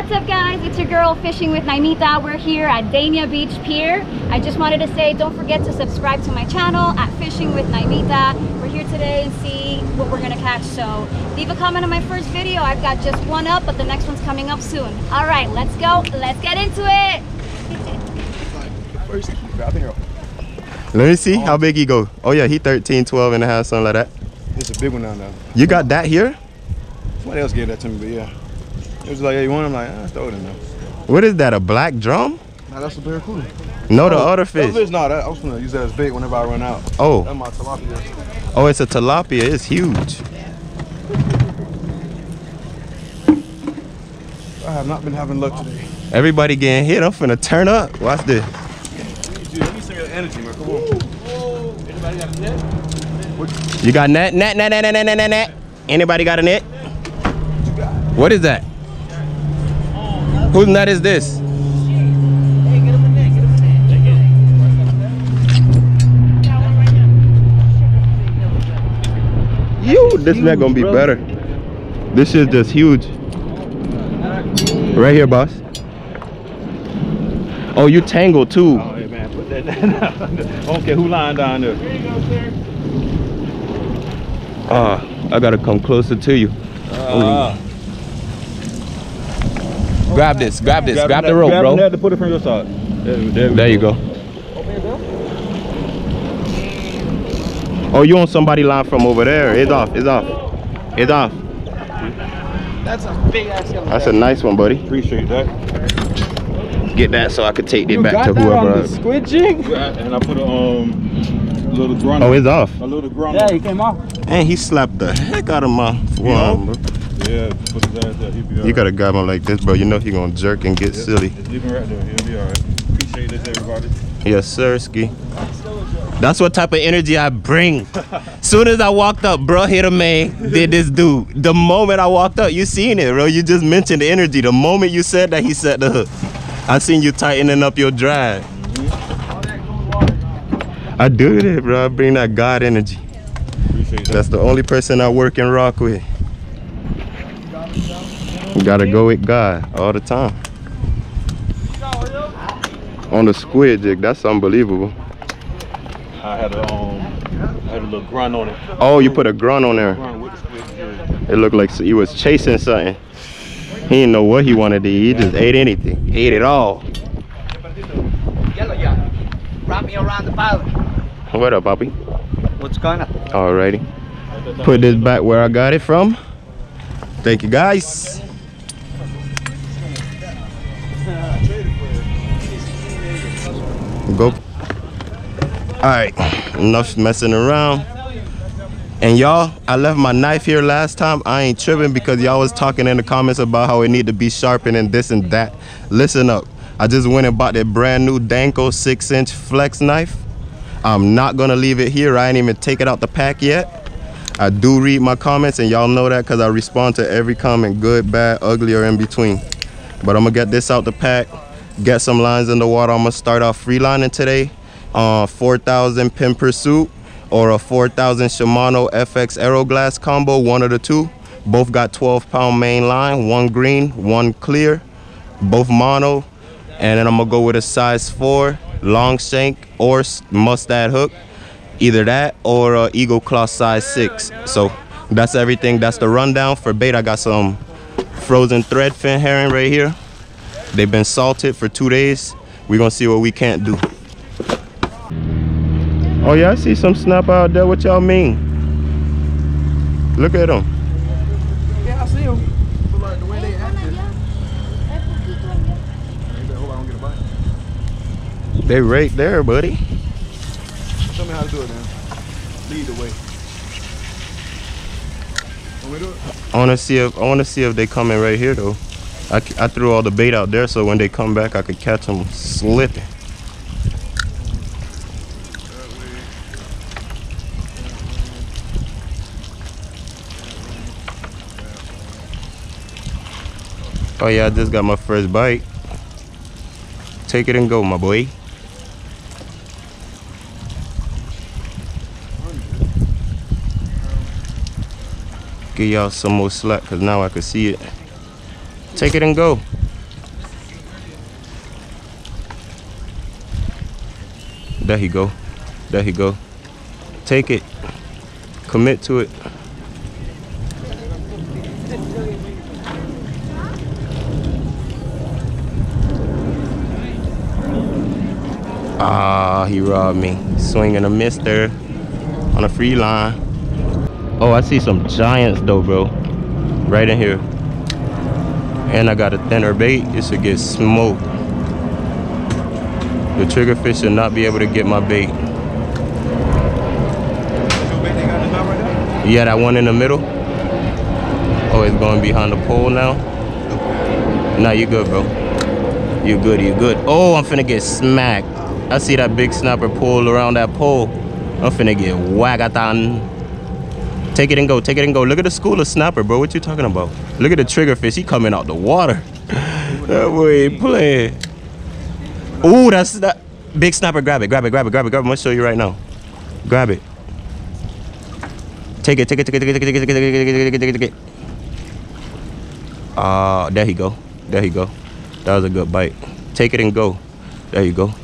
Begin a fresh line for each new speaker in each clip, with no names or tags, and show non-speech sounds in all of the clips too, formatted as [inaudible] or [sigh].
What's up guys? It's your girl Fishing with Naimita. We're here at Dania Beach Pier. I just wanted to say don't forget to subscribe to my channel at Fishing with Naimita. We're here today and see what we're gonna catch. So leave a comment on my first video. I've got just one up, but the next one's coming up soon. All right, let's go. Let's get into it.
First, grab here.
Let me see how big he go. Oh yeah, he 13, 12 and a half, something like that.
It's a big one now. Now,
You got that here?
somebody else gave that to me, but yeah, it was like, hey, you want? I'm like, ah, throw it in there.
What is that? A black drum?
Nah, that's a barracuda.
No,
oh, the
other fish.
That
fish,
no, I was gonna use that as bait whenever I run out.
Oh.
That's my tilapia.
Oh, it's a tilapia. It's huge.
I have not been having luck today.
Everybody getting hit. I'm finna turn up. Watch this.
Dude, let me your energy, man. Come on.
Anybody got a net? What? You got net, net, net, net, net, net, net, net. Anybody got a net? What is that? Whose net is this? You, this net gonna be better. This is just huge. Right here, boss. Oh, you tangle too.
Oh, hey, man, put that down. [laughs] I don't care who lying down there.
Ah, I gotta come closer to you.
Ah.
Grab this, grab this, grab,
him
the rope,
grab
bro.
him that to put it from your side. There, there,
There you go. Oh, you on somebody line from over there? It's off. It's off. It's off.
That's a big ass yellow.
That's a nice one, buddy.
Appreciate that.
Get that so I could take it
You
back
got
to
that on
whoever.
the squid jig?
Yeah, And I put a um little grunt.
Oh, it's off.
a little grunt.
Yeah, he came off.
And he slapped the heck out of my forearm, bro.
Yeah, put his ass. He'll be.
You gotta grab him like this, bro. You know he gonna jerk and get silly.
Just leave him right there. He'll be alright. Appreciate this, everybody.
Yes, sir, ski. That's what type of energy I bring. [laughs] Soon as I walked up, bro hit a man, did this dude. The moment I walked up, you seen it, bro. You just mentioned the energy. The moment you said that, he set the hook. I seen you tightening up your drag. I do it, bro. I bring that God energy.
Appreciate that.
That's the only person I work and rock with. You gotta go with God all the time. On the squid jig, that's unbelievable.
I had a um, I had a little grunt on it.
Oh, you put a grunt on there.
Grunt with the squid jig.
It looked like he was chasing something. He didn't know what he wanted to eat. He just ate anything. He ate it all.
Wrap me around the boat.
What up, Poppy?
What's going on?
Alrighty. Put this back where I got it from. Thank you, guys. Go. Alright, enough messing around. And y'all, I left my knife here last time. I ain't tripping because y'all was talking in the comments about how it need to be sharpened and this and that. Listen up. I just went and bought that brand new Danco 6 inch flex knife. I'm not gonna leave it here. I ain't even take it out the pack yet. I do read my comments and y'all know that because I respond to every comment, good, bad, ugly, or in between. But I'm gonna get this out the pack, get some lines in the water. I'm gonna start off freelining today. Uh, 4,000 Penn Pursuit or a 4,000 Shimano FX Aeroglass combo, one of the two. Both got 12 pound main line, one green, one clear, both mono. And then I'm gonna go with a size four long shank or mustad hook either that or eagle claw size six so that's everything that's the rundown for bait i got some frozen threadfin herring right here they've been salted for two days we're gonna see what we can't do oh yeah i see some snap out there what y'all mean look at them
Yeah, I see him. But like the way they act is. Hold on, I don't get a bite.
they right there buddy
Show me how to do it, man. Lead the way. Want me to do it?
i want to see if i want to see if they coming right here though I, I threw all the bait out there so when they come back i could catch them slipping Oh yeah, I just got my first bite. Take it and go, my boy. Give y'all some more slack because now I can see it. Take it and go. There he go. There he go. Take it. Commit to it. Ah, he robbed me. Swinging a mister on a free line. Oh, I see some giants though, bro. Right in here. And I got a thinner bait. It should get smoked. The triggerfish should not be able to get my bait. Yeah, that one in the middle. Oh, it's going behind the pole now. Nah, you good, bro. You good, you good. Oh, I'm finna get smacked. I see that big snapper pull around that pole. I'm finna get whagathon. Take it and go, take it and go. Look at the school of snapper, bro. What you talking about? Look at the triggerfish. He coming out the water. that boy ain't playing. Ooh, that's that big snapper. Grab it, grab it, grab it, grab it, grab it. I'm gonna show you right now. Grab it. Take it, take it, take it, take it, take it, take it, take it, take it, take it. Ah, there he go. There he go. That was a good bite. Take it and go. There you go.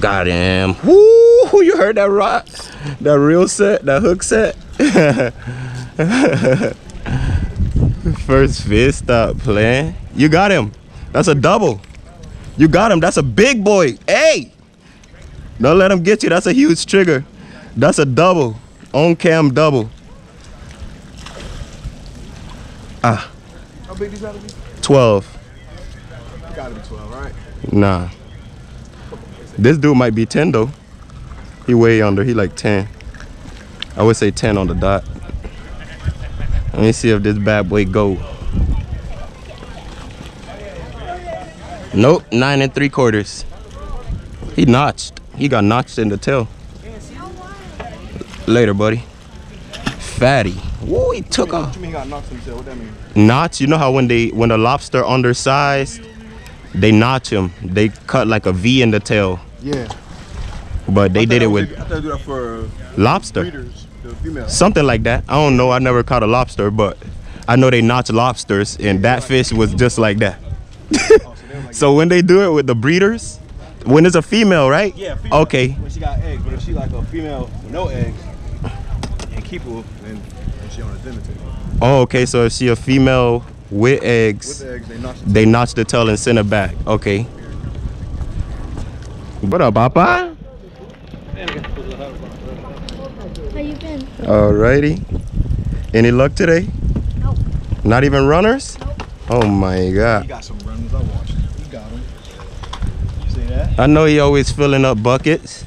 Got him. Woo! You heard that rod? That reel set? That hook set? [laughs] First fist, stop playing. You got him. That's a double. You got him. That's a big boy. Hey! Don't let him get you. That's a huge trigger. That's a double. On cam double. Ah,
How big these gotta be?
12.
Gotta be 12, right?
Nah. This dude might be 10 though. He way under. He like 10. I would say 10 on the dot. Let me see if this bad boy go. Nope, nine and three quarters. He notched. He got notched in the tail. Later, buddy. Fatty. Whoa, he took off.
What you mean he got knocked himself? What that mean?
Notch, you know how when they when the lobster undersized, they notch him. They cut like a V in the tail.
Yeah.
But they did it with
I thought they do that for
lobster.
breeders, the.
Something like that. I don't know. I never caught a lobster, but I know they notch lobsters, and that fish was just like that.
So they was like,
So when they do it with the breeders, when it's a female, right?
yeah, female,
Okay.
When she got eggs, but if she like a female with no eggs and keep her, then, then she on a dinner table.
Oh, okay. So if she a female with
With
eggs,
the eggs, they knock it.
they notch the tail and send it back. Okay. What up, Papa?
How you been?
Alrighty. Any luck today?
Nope.
Not even runners? Oh my
He
god.
got some runners. I watched. He got them. You see that?
I know he always filling up buckets.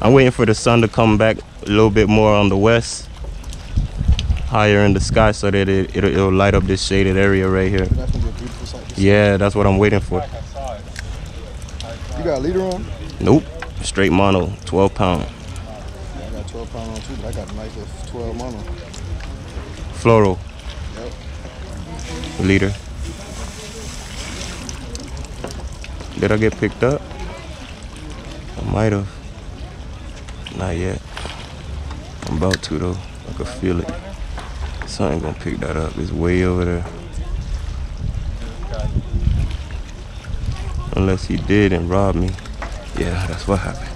I'm waiting for the sun to come back a little bit more on the west. Higher in the sky so that it, it'll, it'll light up this shaded area right here.
That's gonna be a beautiful sight.
Yeah, that's what I'm waiting for.
You got a leader on?
Nope. Straight mono, 12 pound.
I got 12 pound on too, but I got a nice little 12 mono.
Fluoro. Leader. Did I get picked up? I might have. Not yet. I'm about to though. I could feel it. Something gonna pick that up. It's way over there. Unless he did and robbed me. Yeah, that's what happened.